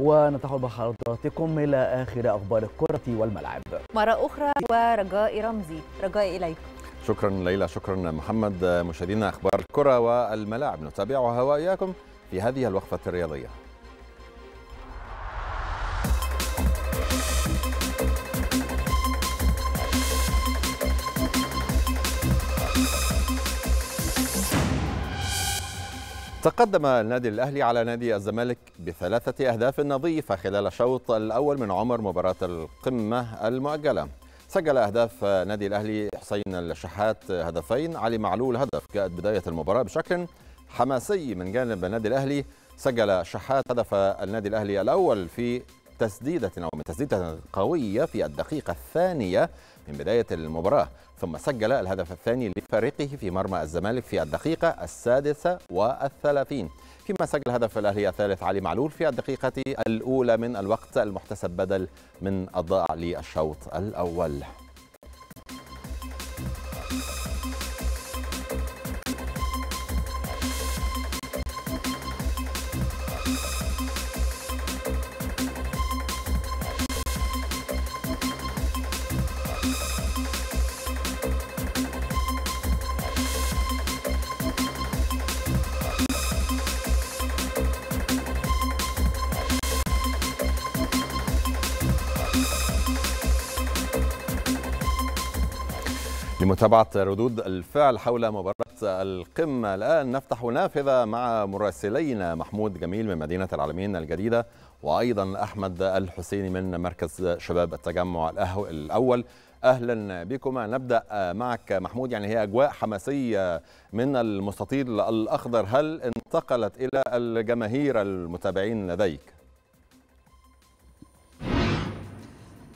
وننتقل بحضراتكم إلى آخر أخبار الكرة والملاعب مرة أخرى ورجاء رمزي. رجاء إليك. شكرا ليلى شكرا محمد. مشاهدينا أخبار الكرة والملاعب نتابعها وإياكم في هذه الوقفة الرياضية. تقدم النادي الأهلي على نادي الزمالك بثلاثة أهداف نظيفة خلال الشوط الأول من عمر مباراة القمة المؤجلة. سجل أهداف نادي الأهلي حسين الشحات هدفين علي معلول هدف جاءت بداية المباراة بشكل حماسي. من جانب النادي الأهلي سجل شحات هدف النادي الأهلي الأول في تسديدة أو تسديدة قوية في الدقيقة الثانية من بداية المباراة ثم سجل الهدف الثاني لفريقه في مرمى الزمالك في الدقيقة السادسة والثلاثين. فيما سجل هدف الأهلي الثالث علي معلول في الدقيقة الأولى من الوقت المحتسب بدل من الضائع للشوط الأول. لمتابعة ردود الفعل حول مباراة القمة. الآن نفتح نافذة مع مراسلينا محمود جميل من مدينة العالمين الجديدة وأيضا أحمد الحسيني من مركز شباب التجمع الأول. أهلا بكما نبدأ معك محمود. يعني هي أجواء حماسية من المستطيل الأخضر. هل انتقلت إلى الجماهير المتابعين لديك؟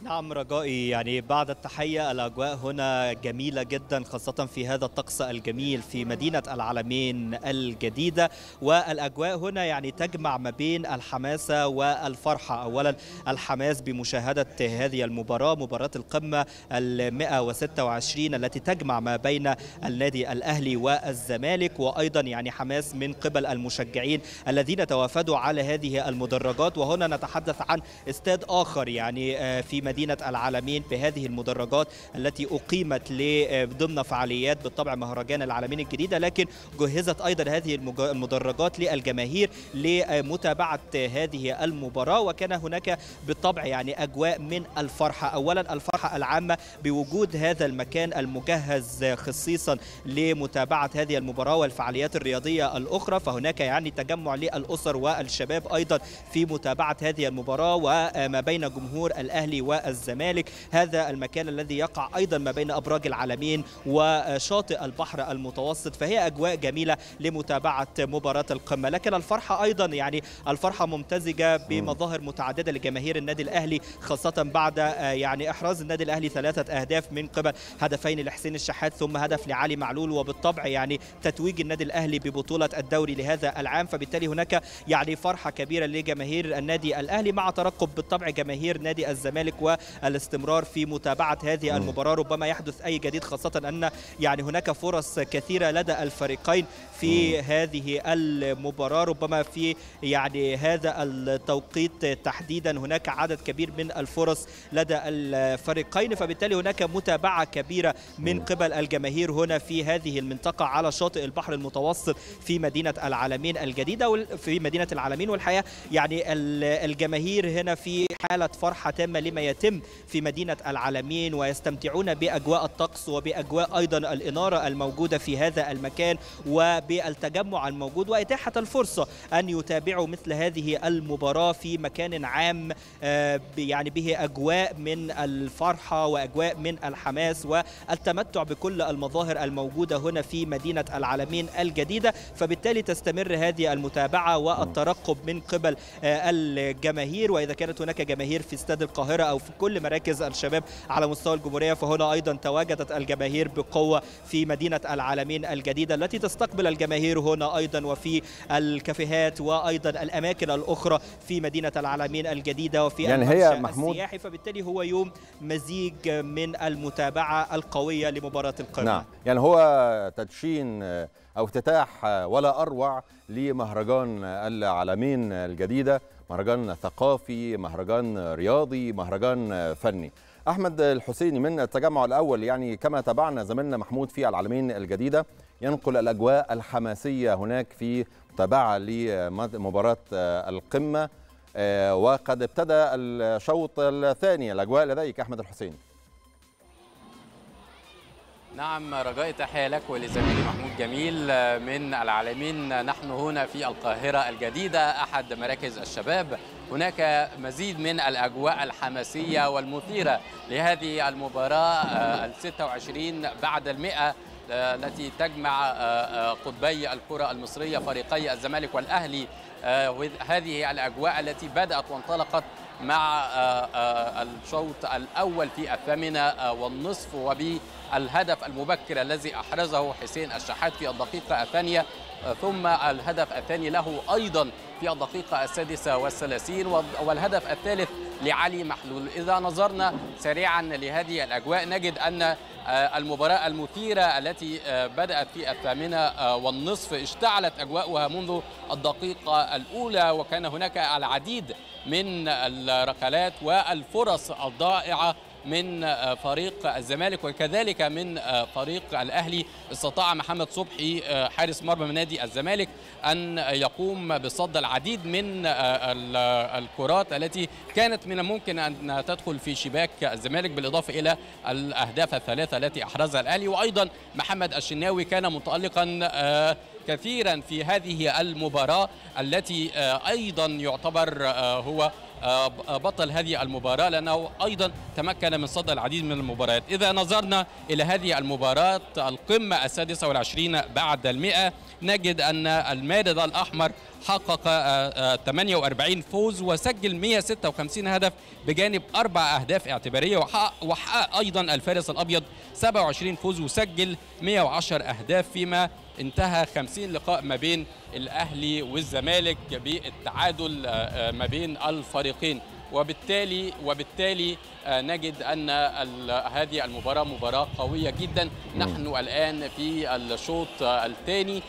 نعم رجائي يعني بعد التحية الأجواء هنا جميلة جدا خاصة في هذا الطقس الجميل في مدينة العالمين الجديدة. والأجواء هنا يعني تجمع ما بين الحماسة والفرحة. أولا الحماس بمشاهدة هذه المباراة مباراة القمة ال 126 التي تجمع ما بين النادي الأهلي والزمالك. وأيضا يعني حماس من قبل المشجعين الذين توافدوا على هذه المدرجات. وهنا نتحدث عن استاد آخر يعني في مدينة مدينة العالمين بهذه المدرجات التي أقيمت ضمن فعاليات بالطبع مهرجان العالمين الجديدة لكن جهزت أيضا هذه المدرجات للجماهير لمتابعة هذه المباراة وكان هناك بالطبع يعني أجواء من الفرحة. أولا الفرحة العامة بوجود هذا المكان المجهز خصيصا لمتابعة هذه المباراة والفعاليات الرياضية الأخرى فهناك يعني تجمع للأسر والشباب أيضا في متابعة هذه المباراة وما بين جمهور الأهلي والزمالك هذا المكان الذي يقع أيضا ما بين أبراج العالمين وشاطئ البحر المتوسط فهي أجواء جميلة لمتابعة مباراة القمة. لكن الفرحة أيضا يعني الفرحة ممتزجة بمظاهر متعددة لجماهير النادي الأهلي خاصة بعد يعني إحراز النادي الأهلي ثلاثة أهداف من قبل هدفين لحسين الشحات ثم هدف لعلي معلول وبالطبع يعني تتويج النادي الأهلي ببطولة الدوري لهذا العام. فبالتالي هناك يعني فرحة كبيرة لجماهير النادي الأهلي مع ترقب بالطبع جماهير نادي الزمالك والاستمرار في متابعة هذه المباراة ربما يحدث أي جديد خاصة أن يعني هناك فرص كثيرة لدى الفريقين في هذه المباراة. ربما في يعني هذا التوقيت تحديدا هناك عدد كبير من الفرص لدى الفريقين فبالتالي هناك متابعة كبيرة من قبل الجماهير هنا في هذه المنطقة على شاطئ البحر المتوسط في مدينة العالمين الجديدة في مدينة العالمين. والحقيقة يعني الجماهير هنا في حالة فرحة تامة لما يتم في مدينة العالمين ويستمتعون بأجواء الطقس وبأجواء أيضا الإنارة الموجودة في هذا المكان وبالتجمع الموجود. وإتاحة الفرصة أن يتابعوا مثل هذه المباراة في مكان عام يعني به أجواء من الفرحة وأجواء من الحماس والتمتع بكل المظاهر الموجودة هنا في مدينة العالمين الجديدة. فبالتالي تستمر هذه المتابعة والترقب من قبل الجماهير. وإذا كانت هناك جماهير في استاد القاهرة أو في كل مراكز الشباب على مستوى الجمهورية فهنا أيضا تواجدت الجماهير بقوة في مدينة العالمين الجديدة التي تستقبل الجماهير هنا أيضا وفي الكافيهات وأيضا الأماكن الأخرى في مدينة العالمين الجديدة وفي يعني هي محمود السياحي. فبالتالي هو يوم مزيج من المتابعة القوية لمباراة القمة نعم. يعني هو تدشين أو افتتاح ولا أروع لمهرجان العالمين الجديدة. مهرجان ثقافي مهرجان رياضي مهرجان فني. أحمد الحسيني من التجمع الأول يعني كما تابعنا زميلنا محمود في العالمين الجديدة ينقل الأجواء الحماسية هناك في متابعة لمباراة القمة وقد ابتدى الشوط الثاني الأجواء لديك أحمد الحسيني. نعم رجاء تحية لك ولزميلي محمود جميل من العالمين. نحن هنا في القاهرة الجديدة أحد مراكز الشباب. هناك مزيد من الأجواء الحماسية والمثيرة لهذه المباراة ال 26 بعد المئة التي تجمع قطبي الكرة المصرية فريقي الزمالك والأهلي. هذه الأجواء التي بدأت وانطلقت مع الشوط الأول في الثامنة والنصف وبالهدف المبكر الذي أحرزه حسين الشحات في الدقيقة الثانية ثم الهدف الثاني له أيضا في الدقيقة السادسة والثلاثين والهدف الثالث لعلي محلول. إذا نظرنا سريعا لهذه الأجواء نجد أن المباراة المثيرة التي بدأت في الثامنة والنصف اشتعلت أجواؤها منذ الدقيقة الأولى وكان هناك العديد من الركلات والفرص الضائعة من فريق الزمالك وكذلك من فريق الأهلي استطاع محمد صبحي حارس مرمى من نادي الزمالك أن يقوم بصد العديد من الكرات التي كانت من الممكن أن تدخل في شباك الزمالك بالإضافة إلى الأهداف الثلاثة التي أحرزها الأهلي. وأيضا محمد الشناوي كان متالقا كثيرا في هذه المباراة التي أيضا يعتبر هو بطل هذه المباراة لأنه أيضا تمكن من صد العديد من المباريات. إذا نظرنا إلى هذه المباراة القمة السادسة والعشرين بعد المئة نجد أن المارد الأحمر حقق 48 فوز وسجل 156 هدف بجانب أربع أهداف اعتبارية وحقق, وحقق أيضا الفارس الأبيض 27 فوز وسجل 110 أهداف فيما انتهى 50 لقاء ما بين الأهلي والزمالك بالتعادل ما بين الفريقين. وبالتالي وبالتالي نجد أن هذه المباراة مباراة قوية جدا. نحن الآن في الشوط الثاني.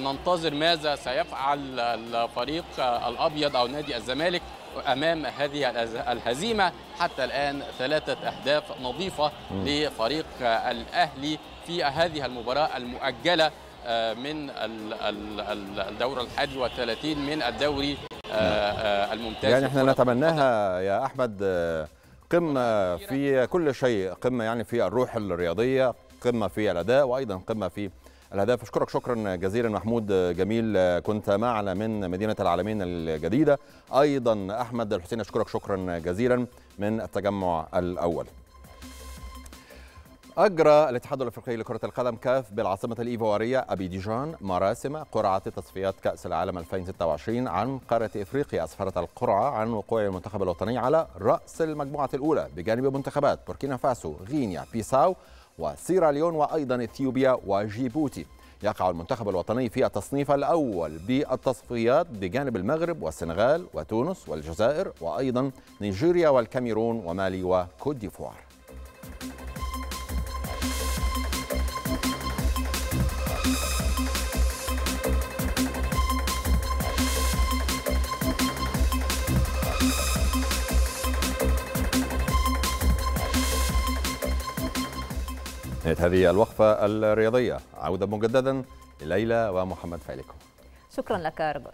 ننتظر ماذا سيفعل الفريق الأبيض أو نادي الزمالك أمام هذه الهزيمة. حتى الآن ثلاثة أهداف نظيفة لفريق الأهلي في هذه المباراة المؤجلة. من الدورة الحادي والثلاثين من الدوري الممتاز. يعني إحنا نتمناها يا أحمد قمة في كل شيء قمة يعني في الروح الرياضية قمة في الأداء وأيضا قمة في الأهداف. أشكرك شكرا جزيلا محمود جميل كنت معنا من مدينة العالمين الجديدة. أيضا أحمد الحسين أشكرك شكرا جزيلا من التجمع الأول. أجرى الاتحاد الأفريقي لكرة القدم كاف بالعاصمة الإيفوارية أبيديجان مراسم قرعة تصفيات كأس العالم 2026 عن قارة إفريقيا أسفرت القرعة عن وقوع المنتخب الوطني على رأس المجموعة الأولى بجانب منتخبات بوركينا فاسو، غينيا، بيساو وسيراليون وأيضا إثيوبيا وجيبوتي. يقع المنتخب الوطني في التصنيف الأول بالتصفيات بجانب المغرب والسنغال وتونس والجزائر وأيضا نيجيريا والكاميرون ومالي وكوت ديفوار. نهاية هذه الوقفة الرياضية. عودة مجددا لليلى ومحمد فعلكم شكرا لك رجاء